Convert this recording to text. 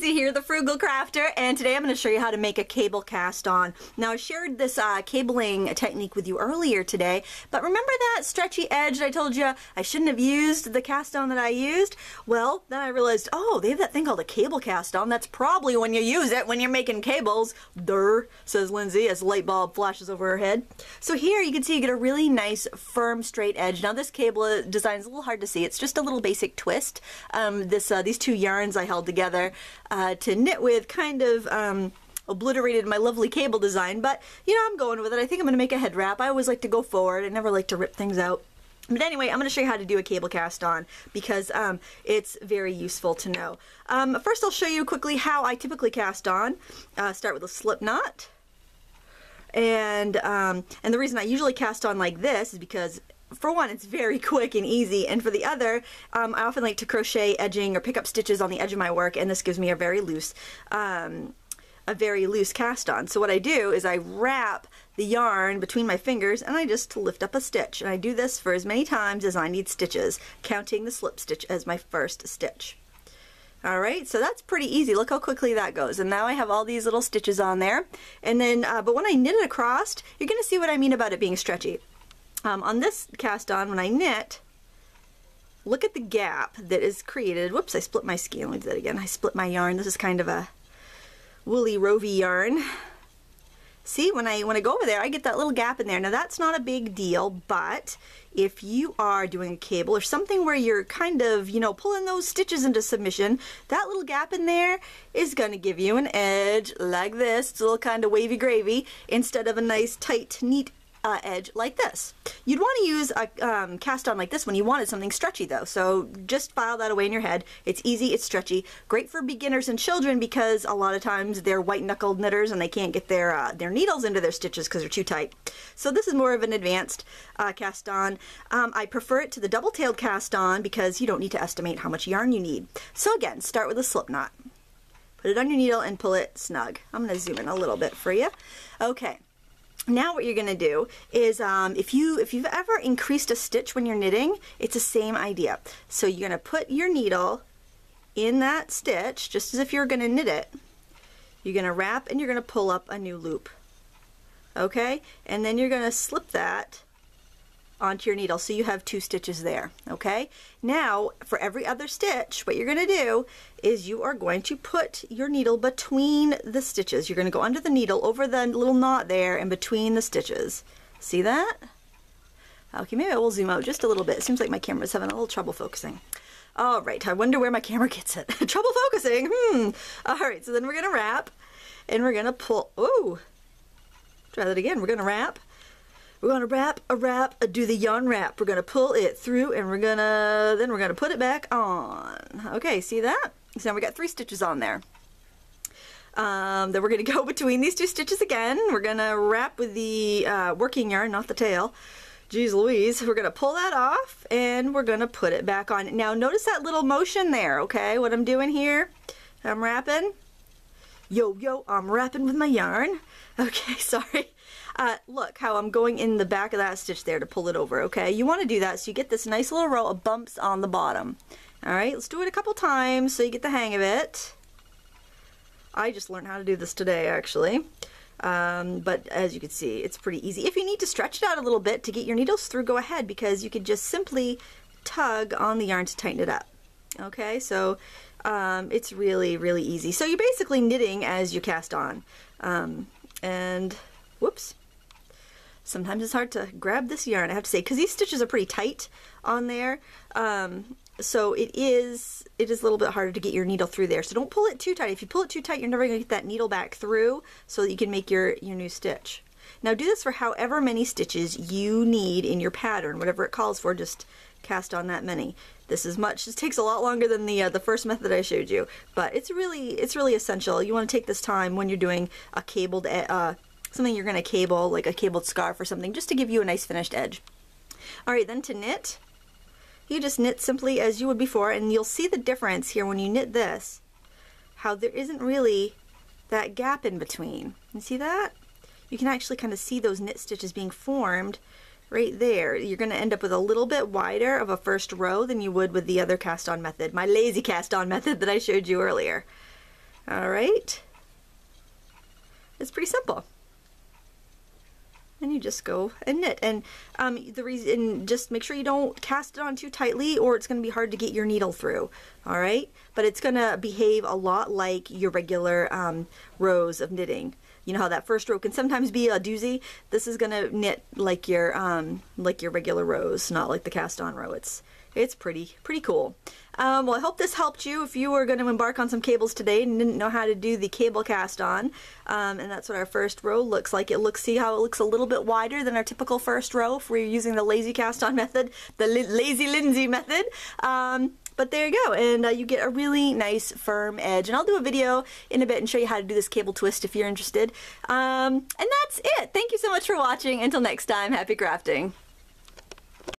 Lindsay here, the Frugal Crafter, and today I'm going to show you how to make a cable cast on. Now I shared this uh, cabling technique with you earlier today, but remember that stretchy edge that I told you I shouldn't have used the cast on that I used? Well, then I realized, oh, they have that thing called a cable cast on. That's probably when you use it when you're making cables. Durr, says Lindsay as light bulb flashes over her head. So here you can see you get a really nice, firm, straight edge. Now this cable design is a little hard to see. It's just a little basic twist. Um, this uh, These two yarns I held together uh, to knit with kind of um, obliterated my lovely cable design, but you know, I'm going with it. I think I'm going to make a head wrap. I always like to go forward. I never like to rip things out. But anyway, I'm going to show you how to do a cable cast on because um, it's very useful to know. Um, first, I'll show you quickly how I typically cast on. Uh, start with a slip knot. And, um, and the reason I usually cast on like this is because for one, it's very quick and easy, and for the other, um, I often like to crochet edging or pick up stitches on the edge of my work, and this gives me a very loose, um, a very loose cast on. So what I do is I wrap the yarn between my fingers and I just lift up a stitch. And I do this for as many times as I need stitches, counting the slip stitch as my first stitch. Alright, so that's pretty easy. Look how quickly that goes. And now I have all these little stitches on there. And then, uh, but when I knit it across, you're going to see what I mean about it being stretchy. Um, on this cast on, when I knit, look at the gap that is created. Whoops, I split my skein. Let me do that again. I split my yarn. This is kind of a woolly rovy yarn. See, when I when I go over there, I get that little gap in there. Now that's not a big deal, but if you are doing a cable or something where you're kind of, you know, pulling those stitches into submission, that little gap in there is going to give you an edge like this. It's a little kind of wavy gravy instead of a nice, tight, neat uh, edge like this. You'd want to use a um, cast on like this when you wanted something stretchy though, so just file that away in your head. It's easy, it's stretchy, great for beginners and children because a lot of times they're white-knuckled knitters and they can't get their uh, their needles into their stitches because they're too tight. So this is more of an advanced uh, cast on. Um, I prefer it to the double-tailed cast on because you don't need to estimate how much yarn you need. So again, start with a slip knot. Put it on your needle and pull it snug. I'm going to zoom in a little bit for you. Okay now what you're going to do is um, if you if you've ever increased a stitch when you're knitting it's the same idea. So you're going to put your needle in that stitch just as if you're going to knit it. You're going to wrap and you're going to pull up a new loop. Okay? And then you're going to slip that onto your needle. So you have two stitches there okay? Now for every other stitch what you're going to do is you are going to put your needle between the stitches. You're going to go under the needle over the little knot there and between the stitches. See that? Okay maybe I will zoom out just a little bit. It seems like my camera's having a little trouble focusing. All right I wonder where my camera gets it. Trouble focusing hmm. All right so then we're gonna wrap and we're gonna pull oh try that again. We're gonna wrap we're going to wrap a wrap, a, do the yarn wrap. We're going to pull it through and we're going to, then we're going to put it back on. Okay, see that? So now we got three stitches on there. Um, then we're going to go between these two stitches again. We're going to wrap with the uh, working yarn, not the tail. Geez Louise, we're going to pull that off and we're going to put it back on. Now notice that little motion there, okay? What I'm doing here, I'm wrapping. Yo, yo, I'm wrapping with my yarn. Okay, sorry. Uh, look how I'm going in the back of that stitch there to pull it over, okay? You want to do that so you get this nice little row of bumps on the bottom. Alright, let's do it a couple times so you get the hang of it. I just learned how to do this today, actually. Um, but as you can see, it's pretty easy. If you need to stretch it out a little bit to get your needles through, go ahead because you could just simply tug on the yarn to tighten it up. Okay, so um, it's really, really easy. So you're basically knitting as you cast on. Um, and, whoops, sometimes it's hard to grab this yarn, I have to say, because these stitches are pretty tight on there. Um, so it is it is a little bit harder to get your needle through there. So don't pull it too tight. If you pull it too tight, you're never going to get that needle back through so that you can make your, your new stitch. Now do this for however many stitches you need in your pattern, whatever it calls for, just cast on that many. This is much, this takes a lot longer than the uh, the first method I showed you, but it's really, it's really essential. You want to take this time when you're doing a cabled uh, something you're going to cable, like a cabled scarf or something, just to give you a nice finished edge. Alright, then to knit, you just knit simply as you would before, and you'll see the difference here when you knit this, how there isn't really that gap in between. You see that? You can actually kind of see those knit stitches being formed right there. You're going to end up with a little bit wider of a first row than you would with the other cast on method, my lazy cast on method that I showed you earlier. All right. It's pretty simple. And you just go and knit. And um, the reason, just make sure you don't cast it on too tightly or it's going to be hard to get your needle through. All right. But it's going to behave a lot like your regular um, rows of knitting. You know how that first row can sometimes be a doozy. This is to knit like your um, like your regular rows, not like the cast on row. It's it's pretty pretty cool. Um, well, I hope this helped you if you were going to embark on some cables today and didn't know how to do the cable cast on. Um, and that's what our first row looks like. It looks, see how it looks a little bit wider than our typical first row if we're using the lazy cast on method, the lazy Lindsay method. Um, but there you go, and uh, you get a really nice firm edge. And I'll do a video in a bit and show you how to do this cable twist if you're interested. Um, and that's it. Thank you so much for watching. Until next time, happy crafting.